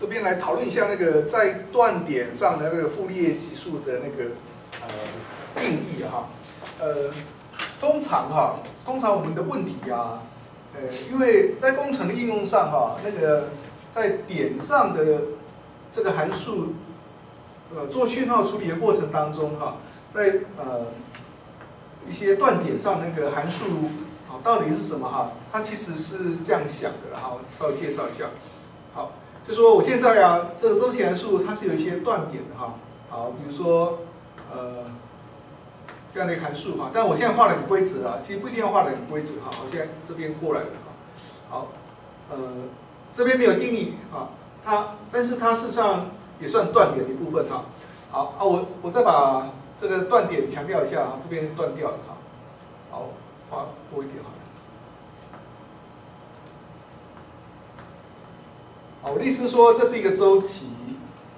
这边来讨论一下那个在断点上的那个傅立叶级数的那个呃定义哈。呃，通常哈，通常我们的问题啊，呃，因为在工程的应用上哈，那个在点上的这个函数，呃，做讯号处理的过程当中哈，在呃一些断点上那个函数啊到底是什么哈？它其实是这样想的哈，稍微介绍一下。好，就说我现在啊，这个周期函数它是有一些断点的哈。好，比如说呃。这样的一个函数哈，但我现在画的很规则啊，其实不一定要画的很规则哈。我现在这边过来了哈，好，呃，这边没有定义啊，它，但是它事实上也算断点的一部分哈。好啊，我我再把这个断点强调一下啊，这边断掉了哈。好，画多一点哈。好，我的意思说这是一个周期，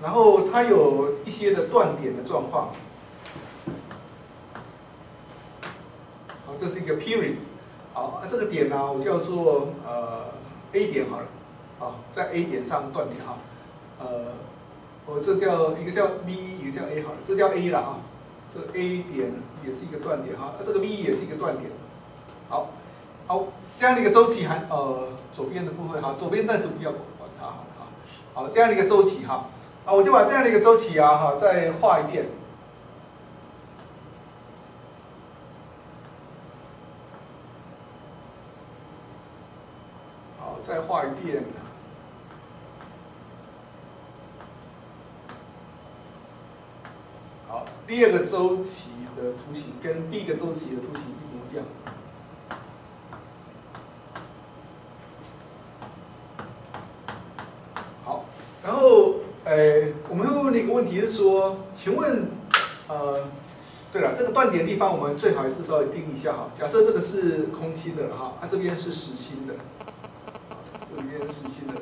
然后它有一些的断点的状况。好这是一个 period，好，这个点呢，我叫做呃 A 点好了，啊，在 A 点上断点哈，呃，我这叫一个叫 B，一个叫 A 好了，这叫 A 了啊，这 A 点也是一个断点哈，这个 B 也是一个断点，好，好，这样的一个周期还呃左边的部分哈，左边暂时不要，好，这样的一个周期哈，啊，我就把这样的一个周期啊哈再画一遍。好再画一遍。好，第二个周期的图形跟第一个周期的图形一模一样。好，然后，呃，我们会问的一个问题是说，请问，呃，对了，这个断点地方我们最好还是稍微定一下哈。假设这个是空心的哈，它这边是实心的。这边实心的，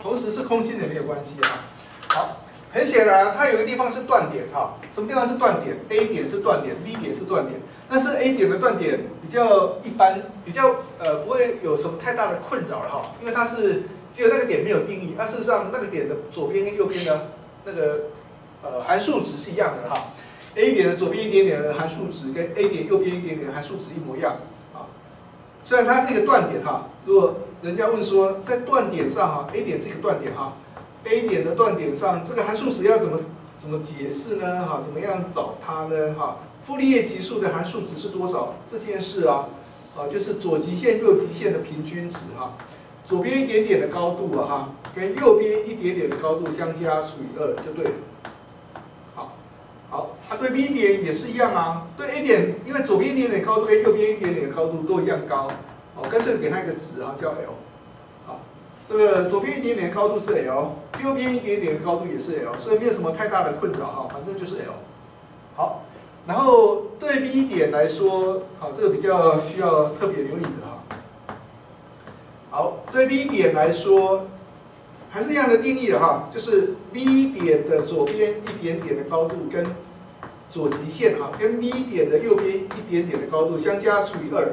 同时是空心的也没有关系啊。好，很显然它有个地方是断点哈。什么地方是断点？A 点是断点，B 点是断点。但是 A 点的断点比较一般，比较呃不会有什么太大的困扰哈，因为它是只有那个点没有定义。那事实上那个点的左边跟右边呢那个呃函数值是一样的哈。A 点的左边一点点的函数值跟 A 点右边一点点的函数值一模一样啊。虽然它是一个断点哈，如果人家问说，在断点上哈，A 点是一个断点哈，A 点的断点上，这个函数值要怎么怎么解释呢？哈，怎么样找它呢？哈，傅立叶级数的函数值是多少？这件事啊，啊，就是左极限右极限的平均值哈，左边一点点的高度啊哈，跟右边一点点的高度相加除以二就对了。对 B 点也是一样啊，对 A 点，因为左边一点点高度跟右边一点点的高度都一样高。哦，干脆给它一个值啊，叫 L。好，这个左边一点点高度是 L，右边一点点的高度也是 L，所以没有什么太大的困扰哈，反正就是 L。好，然后对 B 点来说，好，这个比较需要特别留意的哈。好，对 B 点来说，还是一样的定义的哈，就是 B 点的左边一点点的高度跟左极限哈，跟 V 点的右边一点点的高度相加除以二。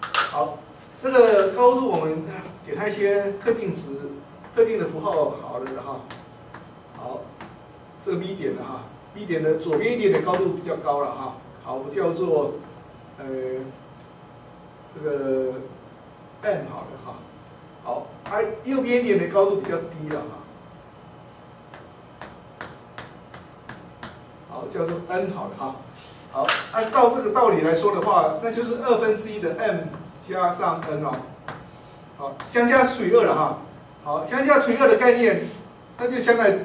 好，这个高度我们给它一些特定值、特定的符号，好了的哈。好，这个 V 点的哈，V 点的左边一点的高度比较高了哈。好，我叫做呃这个 n 好了哈。好，它右边一点的高度比较低了哈。好，叫做 n 好了哈。好，按照这个道理来说的话，那就是二分之一的 m。加上 n 哦，好，相加除以二了哈，好，相加除以二的概念，那就相在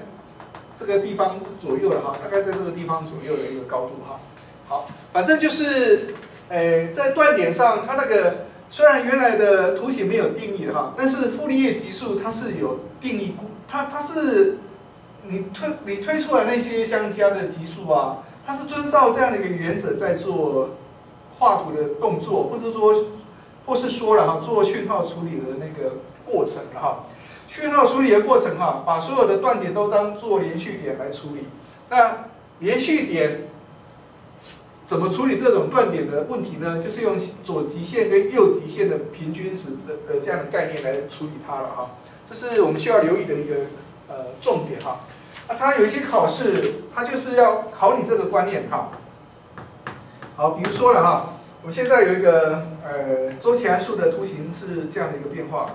这个地方左右了哈，大概在这个地方左右的一个高度哈，好，反正就是，诶，在断点上，它那个虽然原来的图形没有定义的哈，但是傅立叶级数它是有定义，它它是你推你推出来那些相加的级数啊，它是遵照这样的一个原则在做画图的动作，或是说。或是说了哈，做讯号处理的那个过程哈，讯号处理的过程哈，把所有的断点都当做连续点来处理。那连续点怎么处理这种断点的问题呢？就是用左极限跟右极限的平均值的的这样的概念来处理它了哈。这是我们需要留意的一个呃重点哈。啊，常常有一些考试，它就是要考你这个观念哈。好，比如说了哈，我现在有一个呃周期函数的图形是这样的一个变化。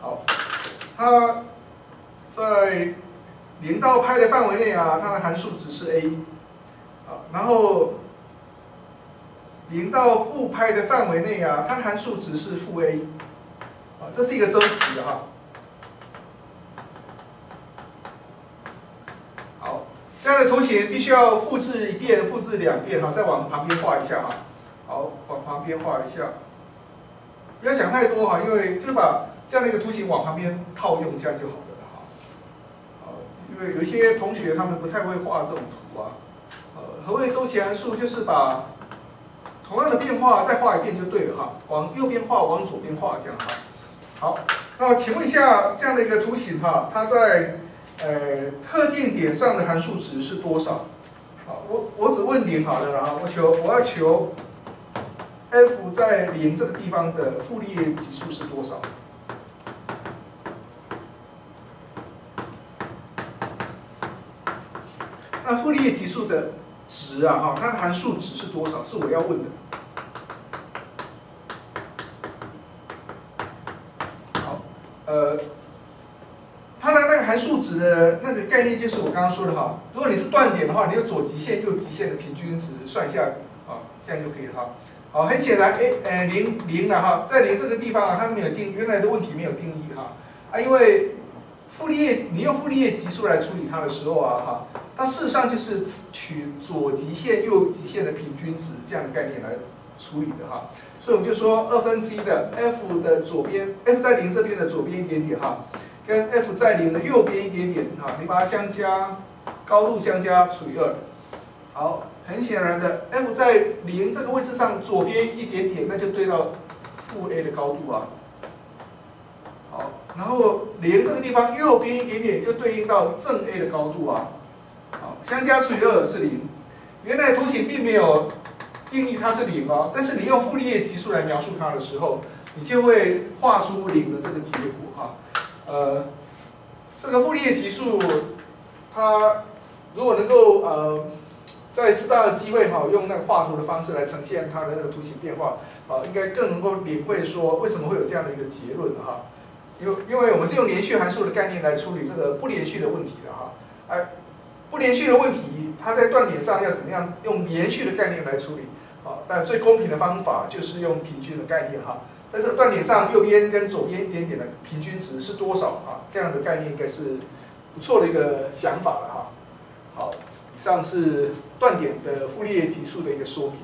好，它在零到派的范围内啊，它的函数值是 a，好，然后零到负派的范围内啊，它的函数值是负 a，啊，这是一个周期的哈。好，这样的图形必须要复制一遍、复制两遍哈，再往旁边画一下哈。好，往旁边画一下，不要想太多哈，因为就把这样的一个图形往旁边套用，这样就好。因为有些同学他们不太会画这种图啊，呃，何谓周期函数？就是把同样的变化再画一遍就对了哈，往右边画，往左边画这样哈。好，那请问一下，这样的一个图形哈，它在呃特定点上的函数值是多少？好，我我只问零好了，然后我求我要求 f 在零这个地方的傅立叶级数是多少？那傅立叶级数的值啊，哈，它的函数值是多少？是我要问的。好，呃，它的那个函数值的那个概念就是我刚刚说的哈。如果你是断点的话，你用左极限、右极限的平均值算一下，啊，这样就可以了哈。好，很显然，哎，呃，零零了哈，在零这个地方啊，它是没有定原来的问题没有定义哈，啊，因为傅立叶你用傅立叶级数来处理它的时候啊，哈。它事实上就是取左极限、右极限的平均值这样的概念来处理的哈，所以我们就说二分之一的 f 的左边，f 在零这边的左边一点点哈，跟 f 在零的右边一点点哈，你把它相加，高度相加除以二，好，很显然的，f 在零这个位置上左边一点点，那就对到负 a 的高度啊，好，然后零这个地方右边一点点就对应到正 a 的高度啊。相加除以二是零。原来图形并没有定义它是零哦，但是你用傅立叶级数来描述它的时候，你就会画出零的这个结果哈。呃，这个傅立叶级数，它如果能够呃在适当的机会哈，用那个画图的方式来呈现它的那个图形变化，啊，应该更能够领会说为什么会有这样的一个结论哈。因为因为我们是用连续函数的概念来处理这个不连续的问题的哈，哎。不连续的问题，它在断点上要怎么样用连续的概念来处理？啊，但最公平的方法就是用平均的概念哈。在这个断点上，右边跟左边一点点的平均值是多少啊？这样的概念应该是不错的一个想法了哈。好，以上是断点的傅立叶级数的一个说明。